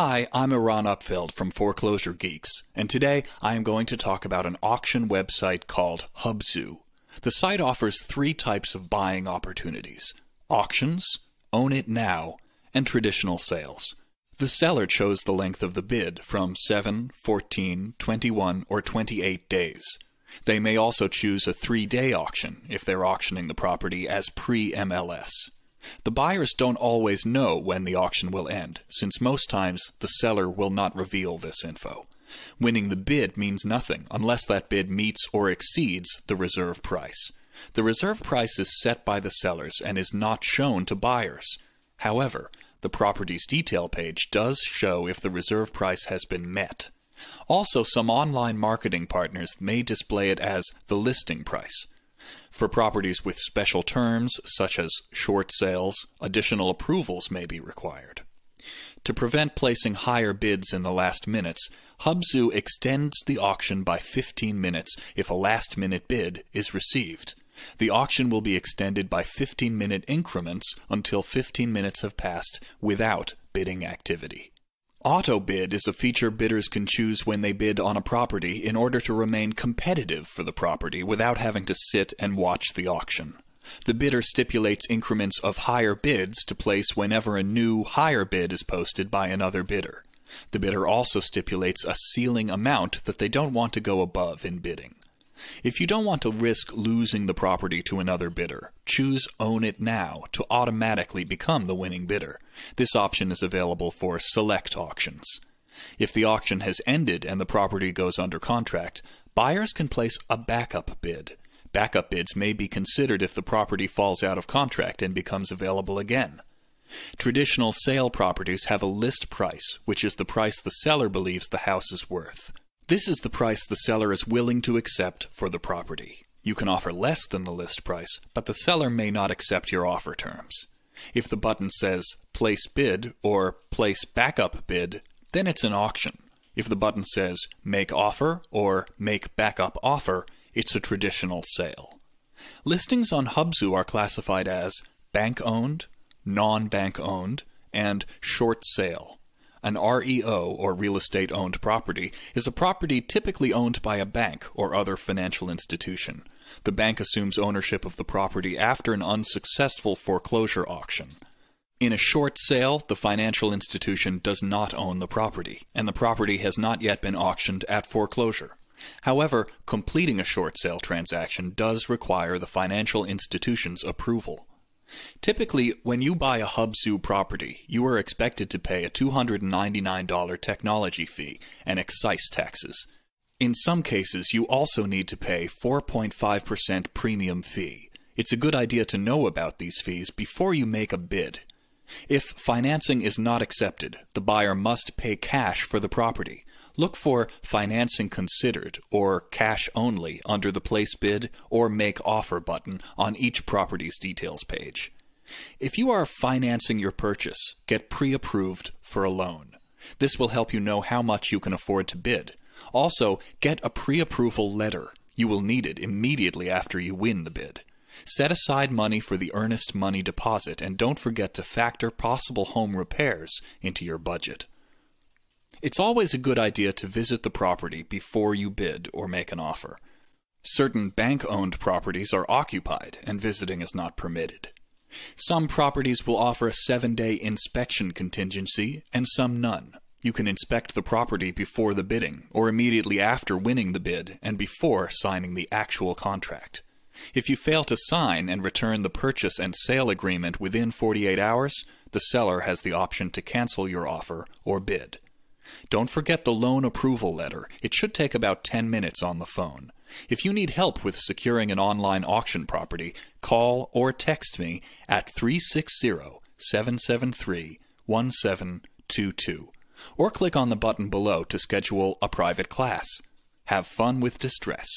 Hi, I'm Iran Upfeld from Foreclosure Geeks, and today I am going to talk about an auction website called Hubzu. The site offers three types of buying opportunities auctions, own it now, and traditional sales. The seller chose the length of the bid from 7, 14, 21, or 28 days. They may also choose a three day auction if they're auctioning the property as pre MLS. The buyers don't always know when the auction will end, since most times the seller will not reveal this info. Winning the bid means nothing unless that bid meets or exceeds the reserve price. The reserve price is set by the sellers and is not shown to buyers. However, the property's detail page does show if the reserve price has been met. Also, some online marketing partners may display it as the listing price. For properties with special terms, such as short sales, additional approvals may be required. To prevent placing higher bids in the last minutes, Hubzu extends the auction by 15 minutes if a last minute bid is received. The auction will be extended by 15 minute increments until 15 minutes have passed without bidding activity. Auto bid is a feature bidders can choose when they bid on a property in order to remain competitive for the property without having to sit and watch the auction. The bidder stipulates increments of higher bids to place whenever a new higher bid is posted by another bidder. The bidder also stipulates a ceiling amount that they don't want to go above in bidding. If you don't want to risk losing the property to another bidder, choose Own It Now to automatically become the winning bidder. This option is available for select auctions. If the auction has ended and the property goes under contract, buyers can place a backup bid. Backup bids may be considered if the property falls out of contract and becomes available again. Traditional sale properties have a list price, which is the price the seller believes the house is worth. This is the price the seller is willing to accept for the property. You can offer less than the list price, but the seller may not accept your offer terms. If the button says place bid or place backup bid, then it's an auction. If the button says make offer or make backup offer, it's a traditional sale. Listings on Hubzu are classified as bank owned, non bank owned, and short sale. An REO, or real estate owned property, is a property typically owned by a bank or other financial institution. The bank assumes ownership of the property after an unsuccessful foreclosure auction. In a short sale, the financial institution does not own the property, and the property has not yet been auctioned at foreclosure. However, completing a short sale transaction does require the financial institution's approval. Typically, when you buy a Hubzu property, you are expected to pay a $299 technology fee and excise taxes. In some cases, you also need to pay 4.5% premium fee. It's a good idea to know about these fees before you make a bid. If financing is not accepted, the buyer must pay cash for the property. Look for Financing Considered or Cash Only under the Place Bid or Make Offer button on each property's details page. If you are financing your purchase, get pre approved for a loan. This will help you know how much you can afford to bid. Also, get a pre approval letter. You will need it immediately after you win the bid. Set aside money for the earnest money deposit and don't forget to factor possible home repairs into your budget. It's always a good idea to visit the property before you bid or make an offer. Certain bank owned properties are occupied and visiting is not permitted. Some properties will offer a seven day inspection contingency and some none. You can inspect the property before the bidding or immediately after winning the bid and before signing the actual contract. If you fail to sign and return the purchase and sale agreement within 48 hours, the seller has the option to cancel your offer or bid. Don't forget the loan approval letter. It should take about 10 minutes on the phone. If you need help with securing an online auction property, call or text me at 360 773 1722 or click on the button below to schedule a private class. Have fun with distress.